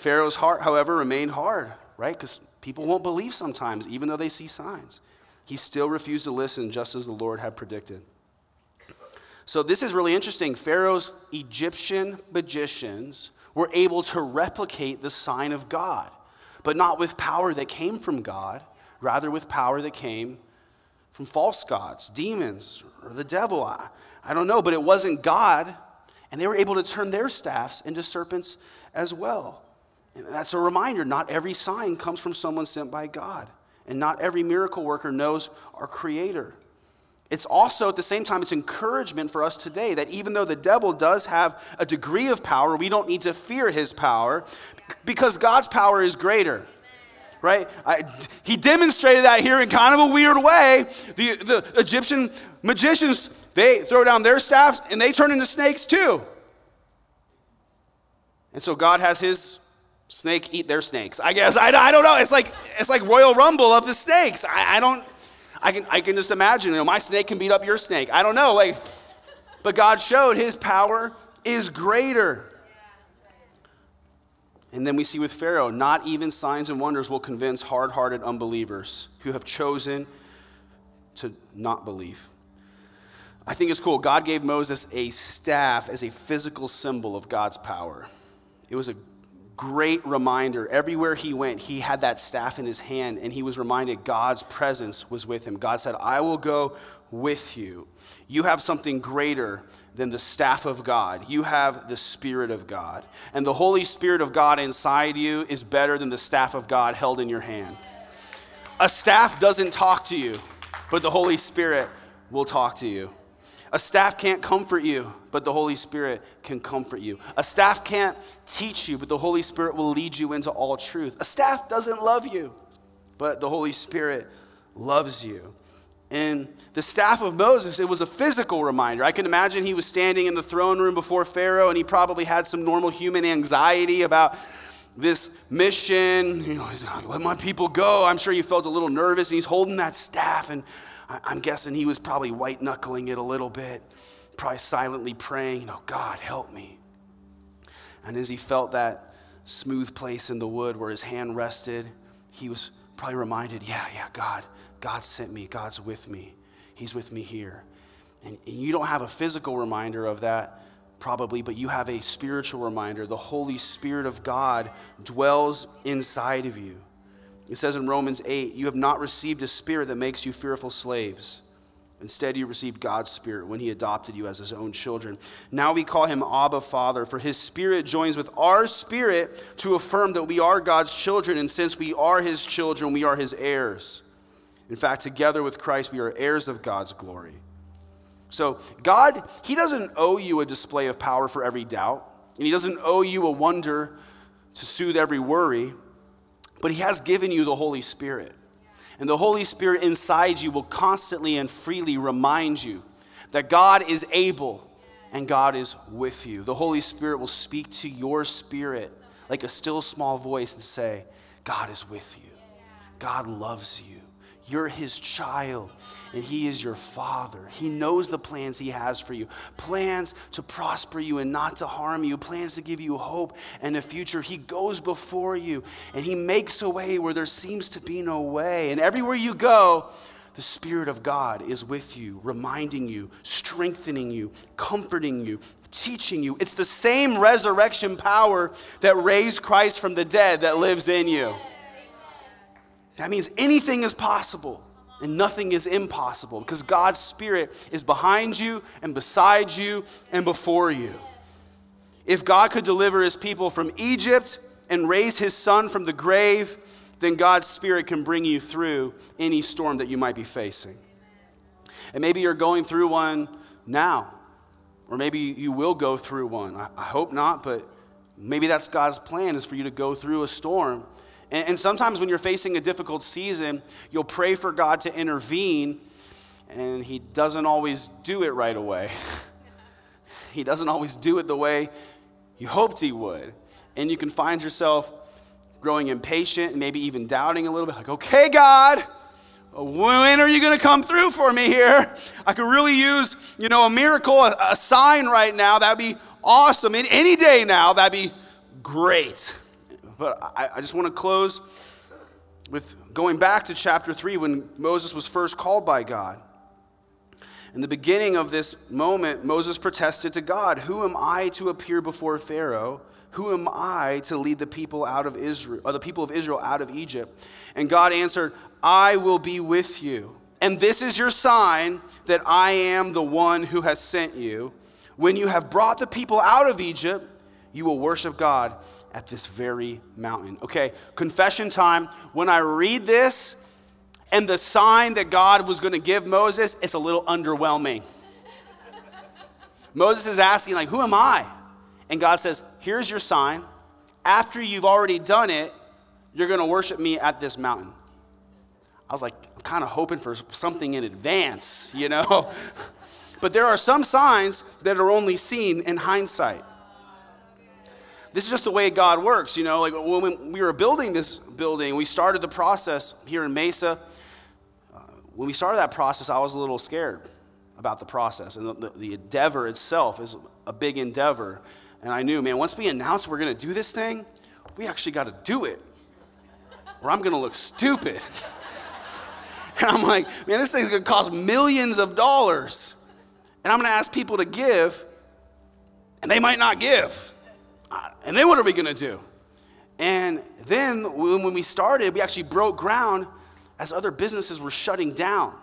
Pharaoh's heart, however, remained hard, right? Because people won't believe sometimes, even though they see signs. He still refused to listen, just as the Lord had predicted. So, this is really interesting. Pharaoh's Egyptian magicians were able to replicate the sign of God, but not with power that came from God, rather, with power that came from false gods, demons, or the devil. I, I don't know, but it wasn't God. And they were able to turn their staffs into serpents as well. And that's a reminder not every sign comes from someone sent by God. And not every miracle worker knows our Creator. It's also, at the same time, it's encouragement for us today that even though the devil does have a degree of power, we don't need to fear his power because God's power is greater right? I, he demonstrated that here in kind of a weird way. The, the Egyptian magicians they throw down their staffs and they turn into snakes too. And so God has his snake eat their snakes. I guess I, I don't know. It's like it's like Royal Rumble of the snakes. I, I don't. I can I can just imagine. You know, my snake can beat up your snake. I don't know. Like, but God showed His power is greater. And then we see with Pharaoh, not even signs and wonders will convince hard hearted unbelievers who have chosen to not believe. I think it's cool. God gave Moses a staff as a physical symbol of God's power. It was a great reminder. Everywhere he went, he had that staff in his hand, and he was reminded God's presence was with him. God said, I will go with you. You have something greater than the staff of God. You have the Spirit of God. And the Holy Spirit of God inside you is better than the staff of God held in your hand. A staff doesn't talk to you, but the Holy Spirit will talk to you. A staff can't comfort you, but the Holy Spirit can comfort you. A staff can't teach you, but the Holy Spirit will lead you into all truth. A staff doesn't love you, but the Holy Spirit loves you. And the staff of Moses, it was a physical reminder. I can imagine he was standing in the throne room before Pharaoh, and he probably had some normal human anxiety about this mission. You know, he's like, let my people go. I'm sure he felt a little nervous, and he's holding that staff, and I'm guessing he was probably white knuckling it a little bit, probably silently praying, you know, God, help me. And as he felt that smooth place in the wood where his hand rested, he was probably reminded, yeah, yeah, God, God sent me, God's with me, He's with me here. And, and you don't have a physical reminder of that, probably, but you have a spiritual reminder. The Holy Spirit of God dwells inside of you. It says in Romans 8, You have not received a spirit that makes you fearful slaves. Instead, you received God's Spirit when He adopted you as His own children. Now we call Him Abba Father, for His Spirit joins with our spirit to affirm that we are God's children, and since we are His children, we are His heirs. In fact, together with Christ, we are heirs of God's glory. So, God, He doesn't owe you a display of power for every doubt, and He doesn't owe you a wonder to soothe every worry. But He has given you the Holy Spirit. And the Holy Spirit inside you will constantly and freely remind you that God is able and God is with you. The Holy Spirit will speak to your spirit like a still small voice and say, God is with you. God loves you. You're his child and He is your Father. He knows the plans He has for you plans to prosper you and not to harm you, plans to give you hope and a future. He goes before you and He makes a way where there seems to be no way. And everywhere you go, the Spirit of God is with you, reminding you, strengthening you, comforting you, teaching you. It's the same resurrection power that raised Christ from the dead that lives in you. That means anything is possible and nothing is impossible because God's Spirit is behind you and beside you and before you. If God could deliver his people from Egypt and raise his son from the grave, then God's Spirit can bring you through any storm that you might be facing. And maybe you're going through one now, or maybe you will go through one. I hope not, but maybe that's God's plan is for you to go through a storm and, and sometimes when you're facing a difficult season, you'll pray for God to intervene, and He doesn't always do it right away. he doesn't always do it the way you hoped He would. And you can find yourself growing impatient and maybe even doubting a little bit like, okay, God, when are you going to come through for me here? I could really use, you know, a miracle, a, a sign right now. That'd be awesome. And any day now, that'd be great. But I, I just want to close with going back to chapter 3 when Moses was first called by God. In the beginning of this moment, Moses protested to God, Who am I to appear before Pharaoh? Who am I to lead the people out of Israel, or the people of Israel out of Egypt? And God answered, I will be with you. And this is your sign that I am the one who has sent you. When you have brought the people out of Egypt, you will worship God at this very mountain. Okay, confession time. When I read this and the sign that God was going to give Moses, it's a little underwhelming. Moses is asking, like, who am I? And God says, here's your sign. After you've already done it, you're going to worship me at this mountain. I was like, I'm kind of hoping for something in advance, you know? but there are some signs that are only seen in hindsight this is just the way God works, you know. Like when we were building this building, we started the process here in Mesa. Uh, when we started that process, I was a little scared about the process. And the, the, endeavor itself is a big endeavor. And I knew, man, once we announced we're going to do this thing, we actually got to do it, or I'm going to look stupid. and I'm like, man, this thing's going to cost millions of dollars. And I'm going to ask people to give, and they might not give. And then what are we going to do? And then when we started, we actually broke ground as other businesses were shutting down.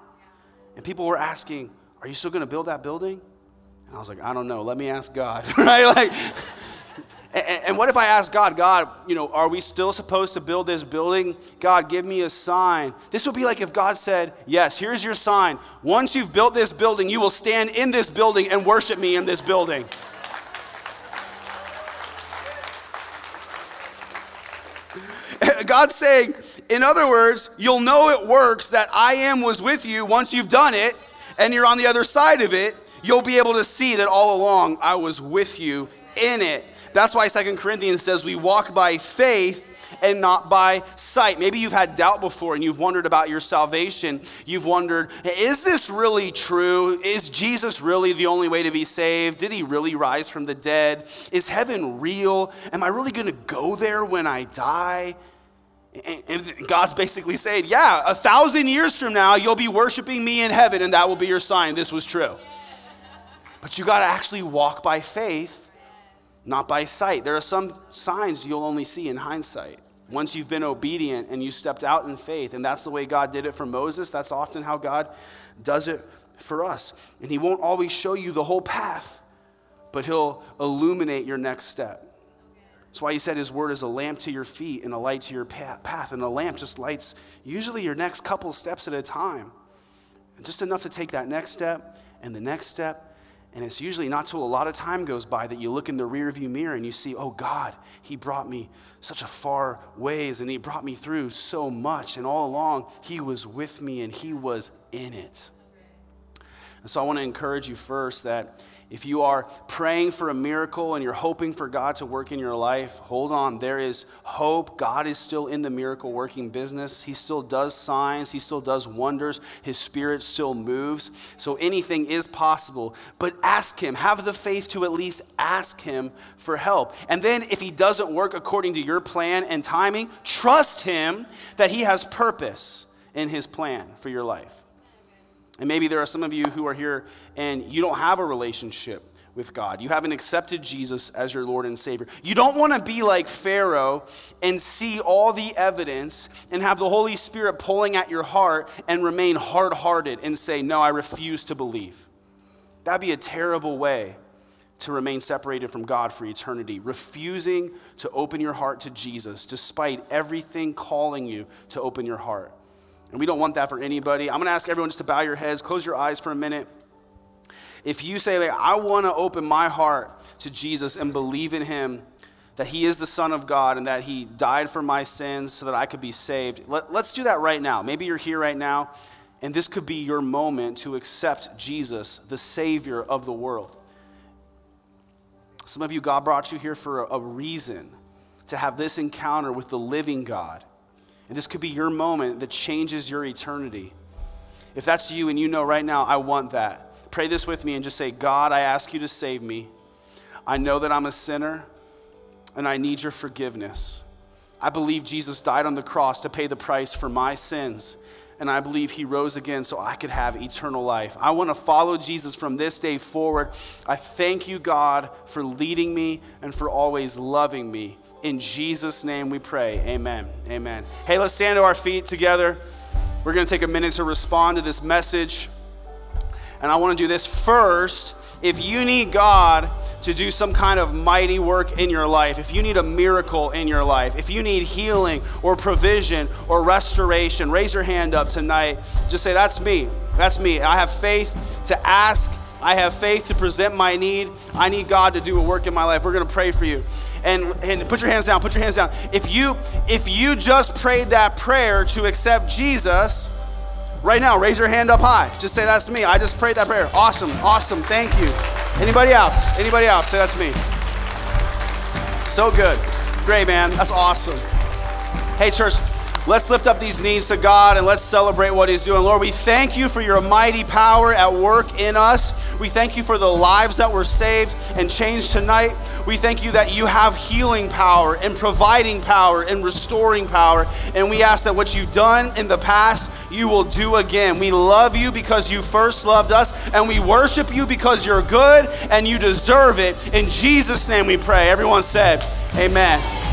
And people were asking, Are you still going to build that building? And I was like, I don't know. Let me ask God. right? Like, and, and what if I ask God, God, you know, are we still supposed to build this building? God, give me a sign. This would be like if God said, Yes, here's your sign. Once you've built this building, you will stand in this building and worship me in this building. God's saying, in other words, you'll know it works that I am was with you once you've done it and you're on the other side of it. You'll be able to see that all along I was with you in it. That's why Second Corinthians says we walk by faith and not by sight. Maybe you've had doubt before and you've wondered about your salvation. You've wondered, is this really true? Is Jesus really the only way to be saved? Did he really rise from the dead? Is heaven real? Am I really going to go there when I die? And God's basically saying, Yeah, a thousand years from now, you'll be worshiping me in heaven, and that will be your sign. This was true. But you got to actually walk by faith, not by sight. There are some signs you'll only see in hindsight. Once you've been obedient and you stepped out in faith, and that's the way God did it for Moses, that's often how God does it for us. And He won't always show you the whole path, but He'll illuminate your next step. That's why he said his word is a lamp to your feet and a light to your path. And a lamp just lights usually your next couple steps at a time. And just enough to take that next step and the next step. And it's usually not till a lot of time goes by that you look in the rearview mirror and you see, oh God, he brought me such a far ways and he brought me through so much. And all along, he was with me and he was in it. And so I want to encourage you first that if you are praying for a miracle and you're hoping for God to work in your life, hold on. There is hope. God is still in the miracle working business. He still does signs, He still does wonders. His Spirit still moves. So anything is possible. But ask Him. Have the faith to at least ask Him for help. And then if He doesn't work according to your plan and timing, trust Him that He has purpose in His plan for your life. And maybe there are some of you who are here and you don't have a relationship with God. You haven't accepted Jesus as your Lord and Savior. You don't want to be like Pharaoh and see all the evidence and have the Holy Spirit pulling at your heart and remain hard hearted and say, No, I refuse to believe. That'd be a terrible way to remain separated from God for eternity, refusing to open your heart to Jesus despite everything calling you to open your heart. And we don't want that for anybody. I'm going to ask everyone just to bow your heads, close your eyes for a minute. If you say, like, I want to open my heart to Jesus and believe in him, that he is the Son of God and that he died for my sins so that I could be saved, let, let's do that right now. Maybe you're here right now, and this could be your moment to accept Jesus, the Savior of the world. Some of you, God brought you here for a, a reason to have this encounter with the living God. And this could be your moment that changes your eternity. If that's you and you know right now, I want that, pray this with me and just say, God, I ask you to save me. I know that I'm a sinner and I need your forgiveness. I believe Jesus died on the cross to pay the price for my sins. And I believe he rose again so I could have eternal life. I want to follow Jesus from this day forward. I thank you, God, for leading me and for always loving me. In Jesus' name we pray. Amen. Amen. Hey, let's stand to our feet together. We're going to take a minute to respond to this message. And I want to do this first. If you need God to do some kind of mighty work in your life, if you need a miracle in your life, if you need healing or provision or restoration, raise your hand up tonight. Just say, That's me. That's me. I have faith to ask. I have faith to present my need. I need God to do a work in my life. We're going to pray for you and, and put your hands down, put your hands down. If you if you just prayed that prayer to accept Jesus, right now, raise your hand up high. Just say that's me. I just prayed that prayer. Awesome, awesome. Thank you. Anybody else? Anybody else? Say that's me. So good. Great, man. That's awesome. Hey, church, let's lift up these knees to God and let's celebrate what He's doing. Lord, we thank you for your mighty power at work in us. We thank you for the lives that were saved and changed tonight. We thank you that you have healing power and providing power and restoring power. And we ask that what you've done in the past, you will do again. We love you because you first loved us, and we worship you because you're good and you deserve it. In Jesus' name we pray. Everyone said, Amen.